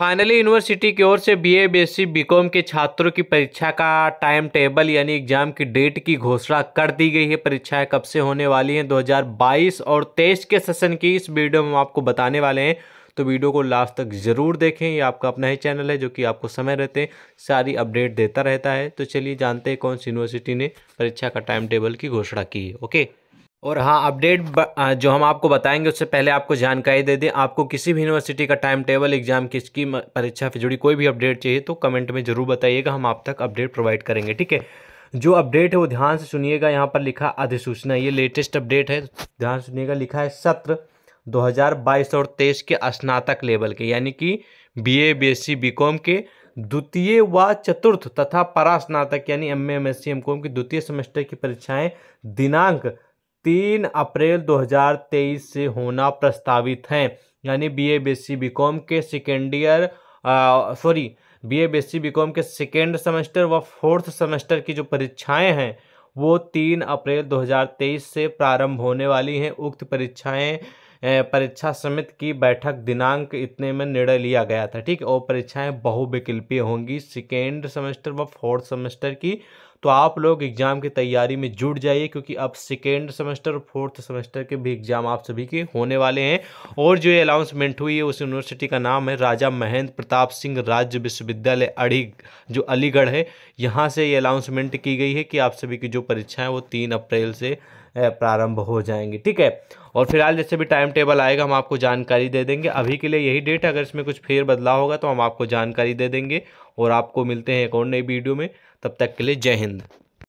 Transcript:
Finally university की ओर से BA BSc BCom के छात्रों की परीक्षा का टाइम टेबल यानी एग्ज़ाम की डेट की घोषणा कर दी गई है। परीक्षाएँ कब से होने वाली हैं? 2022 और 23 के सेशन की इस वीडियो में हम आपको बताने वाले हैं। तो वीडियो को लास्ट तक ज़रूर देखें। ये आपका अपना ही चैनल है जो कि आपको समय रहते सारी अपडेट देता रहता है। तो चलिए जानते हैं कौन सी यूनिवर्सिटी ने परीक्षा का टाइम टेबल की घोषणा की है। ओके और हाँ अपडेट जो हम आपको बताएँगे, उससे पहले आपको जानकारी दे दें, आपको किसी भी यूनिवर्सिटी का टाइम टेबल एग्ज़ाम किसकी परीक्षा से जुड़ी कोई भी अपडेट चाहिए तो कमेंट में ज़रूर बताइएगा, हम आप तक अपडेट प्रोवाइड करेंगे, ठीक है? जो अपडेट है, वो ध्यान से सुनिएगा, यहाँ पर लिखा अधिसूचना, ये लेटेस्ट अपडेट है, ध्यान सुनिएगा, लिखा है सत्र 2022 और तेईस के स्नातक लेवल के, यानी कि B A B S C B com के द्वितीय व चतुर्थ तथा परास्नातक, यानी M M S C M com की द्वितीय सेमेस्टर की परीक्षाएँ दिनांक तीन अप्रैल 2023 से होना प्रस्तावित हैं। यानी B A B C B com के second year sorry B A B C B com के सेकेंड सेमेस्टर व फोर्थ सेमेस्टर की जो परीक्षाएँ हैं, वो तीन अप्रैल 2023 से प्रारंभ होने वाली हैं। उक्त परीक्षाएँ परीक्षा समिति की बैठक दिनांक इतने में निर्णय लिया गया था, ठीक? है और परीक्षाएँ बहुविकल्पीय होंगी। सेकेंड सेमेस्टर व फोर्थ सेमेस्टर की तो आप लोग एग्ज़ाम की तैयारी में जुट जाइए, क्योंकि अब सेकेंड सेमेस्टर और फोर्थ सेमेस्टर के भी एग्ज़ाम आप सभी के होने वाले हैं। और जो ये अनाउंसमेंट हुई है, उस यूनिवर्सिटी का नाम है राजा महेंद्र प्रताप सिंह राज्य विश्वविद्यालय अड़ी, जो अलीगढ़ है। यहाँ से ये अनाउंसमेंट की गई है कि आप सभी की जो परीक्षाएँ वो तीन अप्रैल से प्रारंभ हो जाएँगी, ठीक है? और फ़िलहाल जैसे भी टाइम टेबल आएगा, हम आपको जानकारी दे देंगे। अभी के लिए यही डेट अगर इसमें कुछ फेर बदलाव होगा तो हम आपको जानकारी दे देंगे। और आपको मिलते हैं एक और नई वीडियो में, तब तक के लिए जय हिंद।